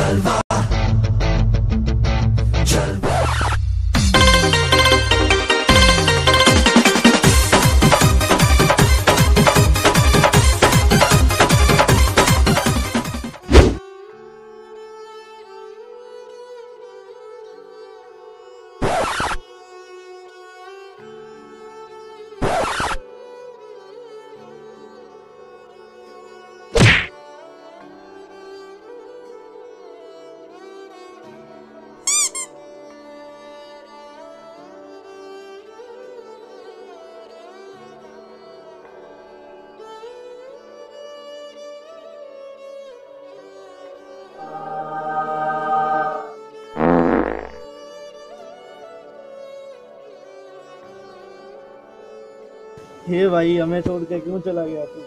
And. हे भाई हमें छोड़ के क्यों चला गया तू?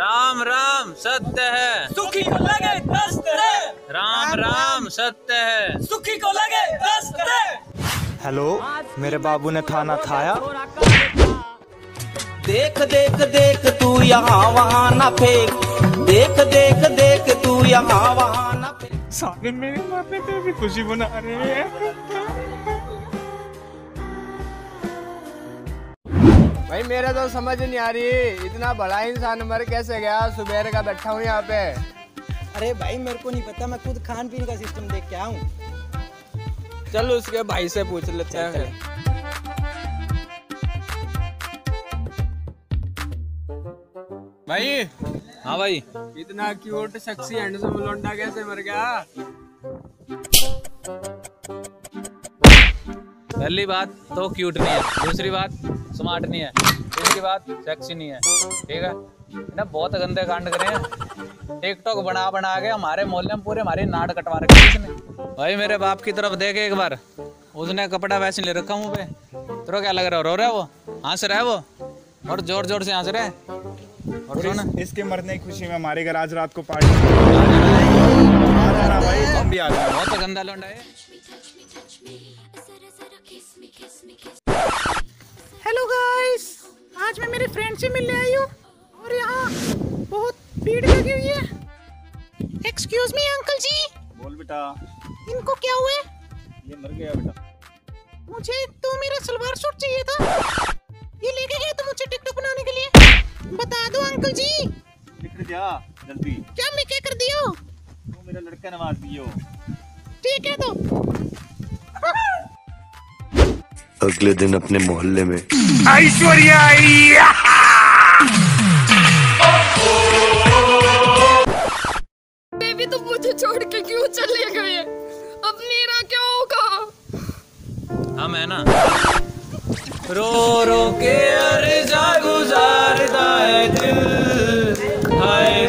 राम राम सत्य है। सुखी को लगे दस्त है। राम राम। सत्य है। सुखी को लगे दस्त है। हेलो मेरे बाबू ने खाना खाया? देख देख देख तू यहाँ वहाँ ना फेंक। देख देख देख तू यहाँ वहाँ सारे मेरे मरने पे भी खुशी मना रहे हैं। भाई मेरे तो समझ नहीं आ रही। इतना बड़ा इंसान मर कैसे गया? सुबह का बैठा हूँ यहाँ पे। अरे भाई मेरे को नहीं पता मैं खुद खान पीन का सिस्टम देख के आऊँ। चल उसके भाई से पूछ लेते हैं। भाई हाँ भाई। इतना क्यूट सेक्सी हैंडसम लौंडा कैसे मर गया। पहली बात तो क्यूट नहीं है दूसरी बात स्मार्ट नहीं है तीसरी बात सेक्सी नहीं है ठीक है? ना बहुत गंदे कांड करे हैं। टिकटॉक बना बना के हमारे मोहल्ले में पूरे हमारी नाट कटवा रखी है इसने। भाई मेरे बाप की तरफ़ देख एक बार। उसने कपड़ा वैसे ले रखा मुँह पे। तेरे क्या लग रहा है रो रहा है वो? हंस रहा है वो? और ज़ोर ज़ोर से हंस रहा है? और इसके मरने की खुशी में हमारे घर आज रात को पार्टी भाई हम भी आ जाना बहुत गंदा लौंडा है। हेलो गाइस आज मैं मेरे फ्रेंड से मिलने आई हूँ और यहाँ बहुत भीड़ लगी हुई है। Excuse me uncle ji. बोल बेटा। इनको क्या हुआ ये मर गया बेटा। मुझे तो मेरा सलवार सूट चाहिए था। जल्दी। क्या मैं क्या कर दिया? हूँ? तू मेरा लड़का नवाज़ दियो। ठीक है तो। अगले दिन अपने मोहल्ले में। ऐश्वर्या बेबी तो मुझे छोड़ के क्यों चले गए? अब मेरा क्या होगा? हम है ना। रो रो के अर्जा गुजारदा है दिल। हाय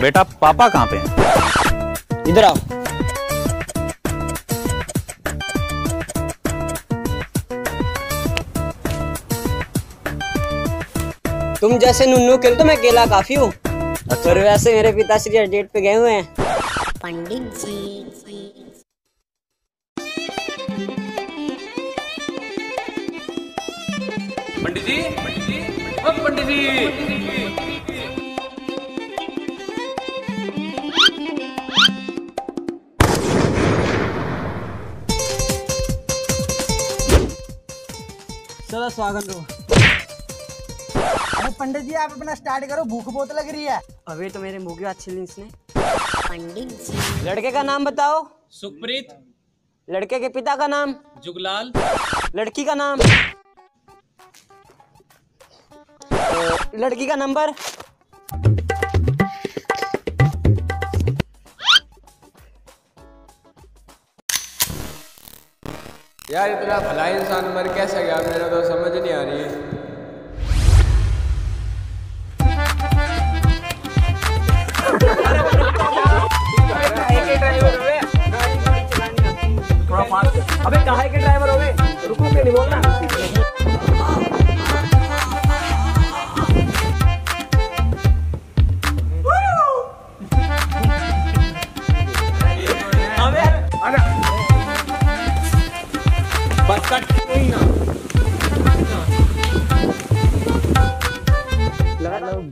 बेटा पापा कहाँ पे हैं? इधर आओ। तुम जैसे नुन्नू के तो मैं अकेला काफ़ी हूँ। और वैसे मेरे पिताश्री डेट पे गए हुए हैं। पंडित जी। पंडित जी पंडित जी पंडित जी। चलो स्वागत हो। अरे पंडित जी आप अपना स्टार्ट करो भूख बहुत लग रही है। अभी तो मेरे मुँह की बात छीन ली इसने। पंडित जी। लड़के का नाम बताओ। सुखप्रीत लड़के के पिता का नाम। जुगलाल। लड़की का नाम। लड़की का नंबर। यार इतना भला इंसान मर कैसे गया? मेरा तो समझ नहीं आ रही। है अबे कहा के ड्राइवर? हो गए रुको के नहीं बोलना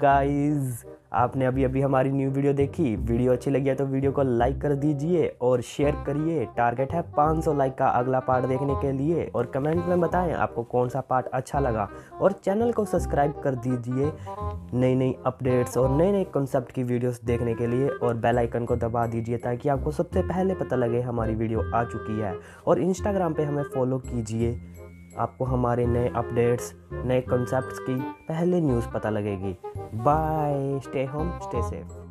गाइस आपने अभी अभी हमारी न्यू वीडियो देखी। वीडियो अच्छी लगी है तो वीडियो को लाइक कर दीजिए और शेयर करिए। टारगेट है 500 लाइक का अगला पार्ट देखने के लिए और कमेंट में बताएँ आपको कौन सा पार्ट अच्छा लगा। और चैनल को सब्सक्राइब कर दीजिए नई नई अपडेट्स और नए नए कॉन्सेप्ट की वीडियोस देखने के लिए और बेल आइकन को दबा दीजिए ताकि आपको सबसे पहले पता लगे हमारी वीडियो आ चुकी है। और इंस्टाग्राम पर हमें फॉलो कीजिए। आपको हमारे नए अपडेट्स, नए कॉन्सेप्ट्स की पहले न्यूज़ पता लगेगी। Bye stay home stay safe